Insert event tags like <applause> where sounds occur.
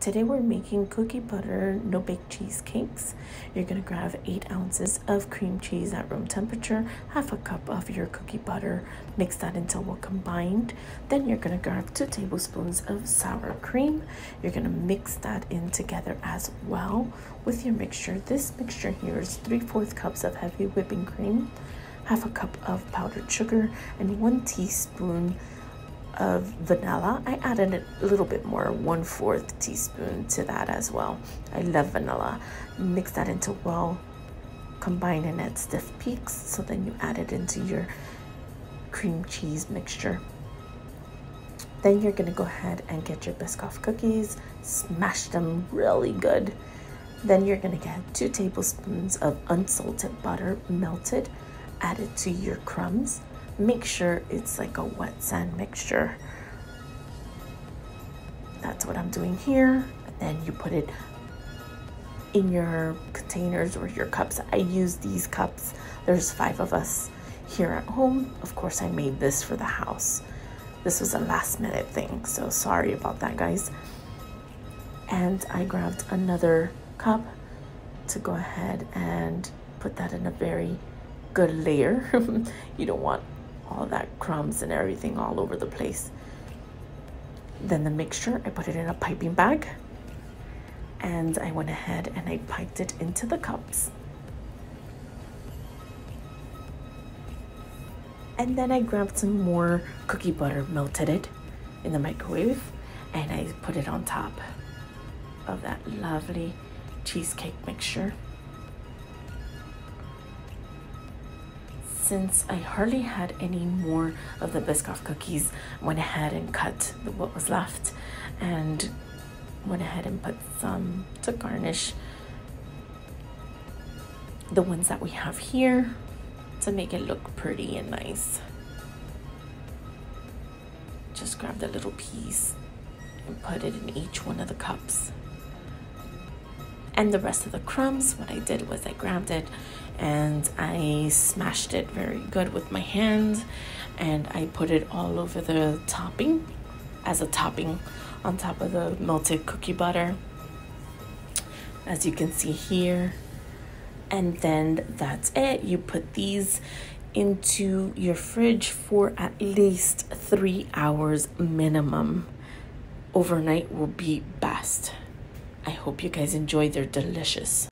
Today we're making cookie butter no bake cheesecakes. You're gonna grab eight ounces of cream cheese at room temperature, half a cup of your cookie butter, mix that until well combined. Then you're gonna grab two tablespoons of sour cream. You're gonna mix that in together as well with your mixture. This mixture here is three fourths cups of heavy whipping cream, half a cup of powdered sugar, and one teaspoon of vanilla. I added a little bit more, one fourth teaspoon to that as well. I love vanilla. Mix that into well, combine and add stiff peaks. So then you add it into your cream cheese mixture. Then you're gonna go ahead and get your Biscoff cookies, smash them really good. Then you're gonna get two tablespoons of unsalted butter melted, add it to your crumbs make sure it's like a wet sand mixture. That's what I'm doing here. And then you put it in your containers or your cups. I use these cups. There's five of us here at home. Of course, I made this for the house. This was a last minute thing, so sorry about that, guys. And I grabbed another cup to go ahead and put that in a very good layer. <laughs> you don't want all that crumbs and everything all over the place. Then the mixture, I put it in a piping bag and I went ahead and I piped it into the cups. And then I grabbed some more cookie butter, melted it in the microwave, and I put it on top of that lovely cheesecake mixture. Since I hardly had any more of the Biscoff cookies, went ahead and cut what was left and went ahead and put some to garnish the ones that we have here to make it look pretty and nice. Just grab the little piece and put it in each one of the cups. And the rest of the crumbs, what I did was I grabbed it and I smashed it very good with my hand and I put it all over the topping as a topping on top of the melted cookie butter as you can see here. And then that's it. You put these into your fridge for at least three hours minimum. Overnight will be best i hope you guys enjoy. They're delicious